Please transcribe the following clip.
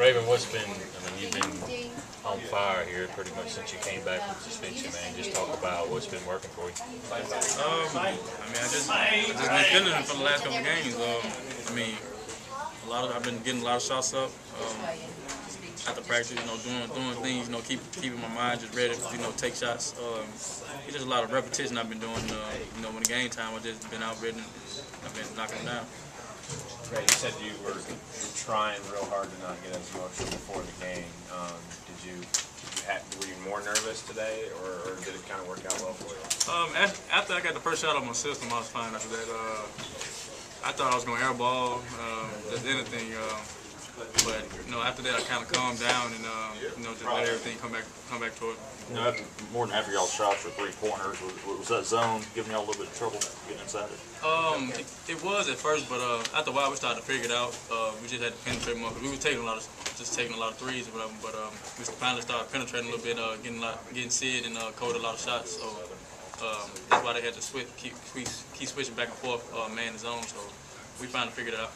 Ravern, what's been, I mean, you've been on fire here pretty much since you came back from suspension, man. Just talk about what's been working for you. Um, I mean, I just, I just been feeling it for the last couple of games. Um, I mean, a lot of, I've been getting a lot of shots up. Um, after practice, you know, doing doing things, you know, keep keeping my mind just ready, you know, take shots. Um, it's just a lot of repetition I've been doing. Uh, you know, when the game time, I've just been out ready. I've been knocking them down. Said you were trying real hard to not get as emotional before the game. Um, did you, did you have, were you more nervous today, or, or did it kind of work out well for you? Um, after I got the first shot on my system, I was fine after that. Uh, I thought I was going to airball, um, just anything. Uh, but you know, after that, I kind of calmed down and uh, you know just let everything come back come back to it. You know, after, more than half of y'all's shots were three pointers. Was, was that zone giving y'all a little bit of trouble getting inside it? Um, it, it was at first, but uh, after a while, we started to figure it out. Uh, we just had to penetrate more. we were taking a lot of just taking a lot of threes or whatever. But um, we finally started penetrating a little bit, uh, getting a lot, getting Sid and uh, Code a lot of shots. So um, that's why they had to switch, keep keep, keep switching back and forth, uh, man to zone. So we finally figured it out.